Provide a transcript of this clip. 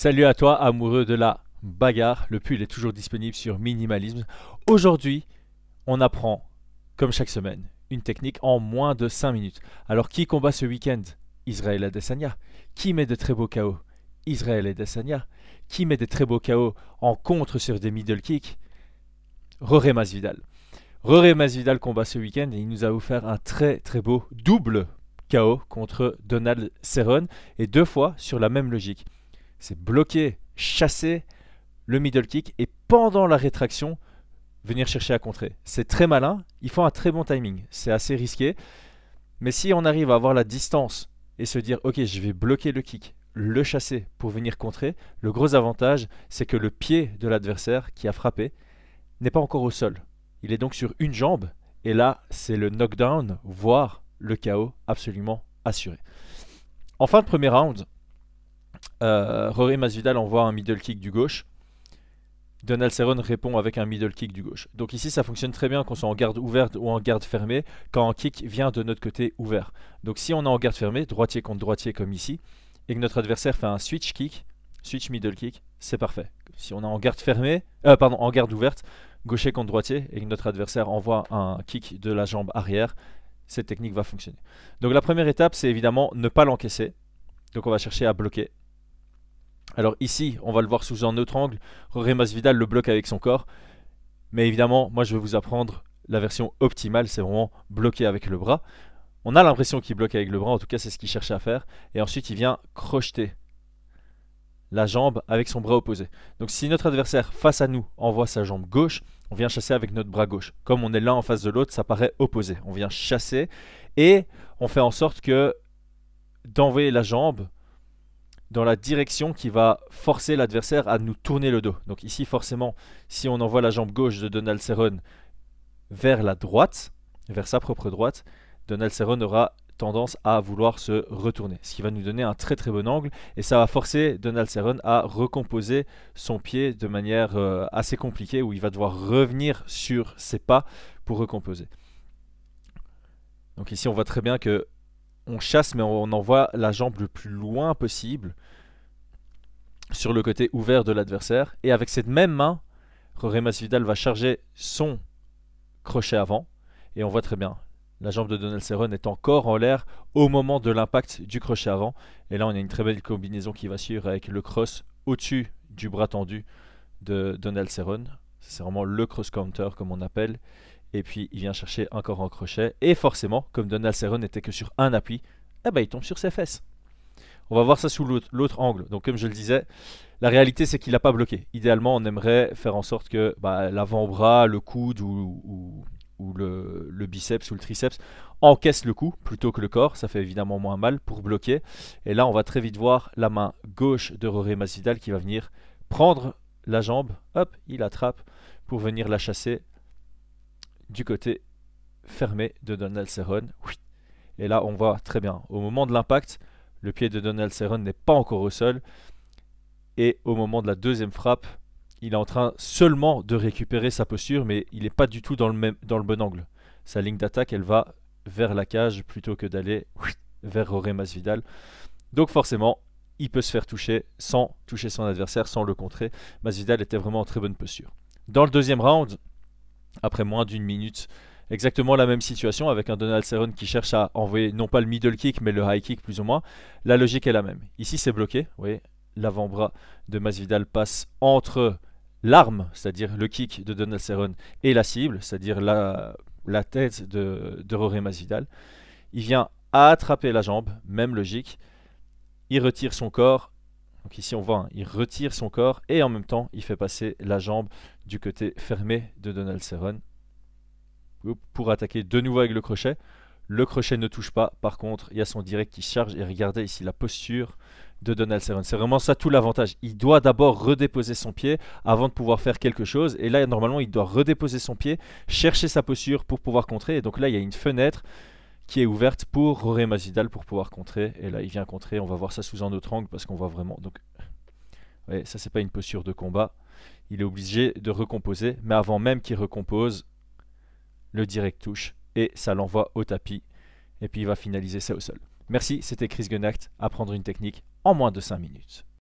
Salut à toi, amoureux de la bagarre. Le pull est toujours disponible sur Minimalisme. Aujourd'hui, on apprend, comme chaque semaine, une technique en moins de 5 minutes. Alors, qui combat ce week-end? Israël Adesanya. Qui met de très beaux KO Israël Adesanya. Qui met des très beaux KO en contre sur des middle kicks? Roré Masvidal. Roré Masvidal combat ce week-end et il nous a offert un très très beau double KO contre Donald Cerrone et deux fois sur la même logique c'est bloquer, chasser le middle kick et pendant la rétraction, venir chercher à contrer. C'est très malin, il faut un très bon timing, c'est assez risqué. Mais si on arrive à avoir la distance et se dire ok je vais bloquer le kick, le chasser pour venir contrer, le gros avantage c'est que le pied de l'adversaire qui a frappé n'est pas encore au sol. Il est donc sur une jambe et là c'est le knockdown, voire le KO absolument assuré. En fin de premier round, euh, Rory Masvidal envoie un middle kick du gauche. Donald Cerrone répond avec un middle kick du gauche. Donc ici, ça fonctionne très bien qu'on soit en garde ouverte ou en garde fermée, quand un kick vient de notre côté ouvert. Donc si on est en garde fermée, droitier contre droitier comme ici, et que notre adversaire fait un switch kick, switch middle kick, c'est parfait. Si on est en garde fermée, euh, pardon, en garde ouverte, gaucher contre droitier, et que notre adversaire envoie un kick de la jambe arrière, cette technique va fonctionner. Donc la première étape, c'est évidemment ne pas l'encaisser. Donc on va chercher à bloquer. Alors ici, on va le voir sous un autre angle. Roré Masvidal le bloque avec son corps. Mais évidemment, moi je vais vous apprendre la version optimale, c'est vraiment bloquer avec le bras. On a l'impression qu'il bloque avec le bras, en tout cas c'est ce qu'il cherche à faire. Et ensuite il vient crocheter la jambe avec son bras opposé. Donc si notre adversaire face à nous envoie sa jambe gauche, on vient chasser avec notre bras gauche. Comme on est l'un en face de l'autre, ça paraît opposé. On vient chasser et on fait en sorte que d'envoyer la jambe dans la direction qui va forcer l'adversaire à nous tourner le dos. Donc ici, forcément, si on envoie la jambe gauche de Donald Cerrone vers la droite, vers sa propre droite, Donald Cerrone aura tendance à vouloir se retourner, ce qui va nous donner un très très bon angle et ça va forcer Donald Cerrone à recomposer son pied de manière euh, assez compliquée où il va devoir revenir sur ses pas pour recomposer. Donc ici on voit très bien que on chasse, mais on envoie la jambe le plus loin possible sur le côté ouvert de l'adversaire. Et avec cette même main, Roré Masvidal va charger son crochet avant. Et on voit très bien, la jambe de Donald Cerrone est encore en l'air au moment de l'impact du crochet avant. Et là, on a une très belle combinaison qui va suivre avec le cross au-dessus du bras tendu de Donald Cerrone. C'est vraiment le cross counter comme on appelle et puis il vient chercher encore un crochet, et forcément, comme Donald Cerrone n'était que sur un appui, eh ben, il tombe sur ses fesses. On va voir ça sous l'autre angle. Donc comme je le disais, la réalité c'est qu'il n'a pas bloqué. Idéalement, on aimerait faire en sorte que bah, l'avant-bras, le coude ou, le, biceps ou le triceps encaisse le coup plutôt que le corps. Ça fait évidemment moins mal pour bloquer. Et là, on va très vite voir la main gauche de Roré Masvidal qui va venir prendre la jambe. Hop, il attrape pour venir la chasser du côté fermé de Donald Cerrone. Et là, on voit très bien, au moment de l'impact, le pied de Donald Cerrone n'est pas encore au sol. Et au moment de la deuxième frappe, il est en train seulement de récupérer sa posture, mais il n'est pas du tout dans le, bon angle. Sa ligne d'attaque, elle va vers la cage plutôt que d'aller vers Roré Masvidal. Donc forcément, il peut se faire toucher sans toucher son adversaire, sans le contrer. Masvidal était vraiment en très bonne posture. Dans le deuxième round, après moins d'une minute. Exactement la même situation avec un Donald Cerrone qui cherche à envoyer non pas le middle kick mais le high kick plus ou moins. La logique est la même. Ici c'est bloqué, vous l'avant-bras de Masvidal passe entre l'arme, c'est-à-dire le kick de Donald Cerrone, et la cible, c'est-à-dire la, la, tête de, de Masvidal. Il vient attraper la jambe, même logique. Il retire son corps donc ici on voit, hein, il retire son corps et en même temps il fait passer la jambe du côté fermé de Donald Cerrone pour attaquer de nouveau avec le crochet. Le crochet ne touche pas, par contre il y a son direct qui charge et regardez ici la posture de Donald Cerrone. C'est vraiment ça tout l'avantage. Il doit d'abord redéposer son pied avant de pouvoir faire quelque chose. Et là, normalement, il doit redéposer son pied, chercher sa posture pour pouvoir contrer. Et donc là, il y a une fenêtre qui est ouverte pour Roré Masvidal pour pouvoir contrer. Et là, il vient contrer. On va voir ça sous un autre angle parce qu'on voit vraiment. Donc, ouais, ça, c'est pas une posture de combat. Il est obligé de recomposer. Mais avant même qu'il recompose, le direct touche et ça l'envoie au tapis. Et puis, il va finaliser ça au sol. Merci, c'était Chris Gunacht. Apprendre une technique en moins de 5 minutes.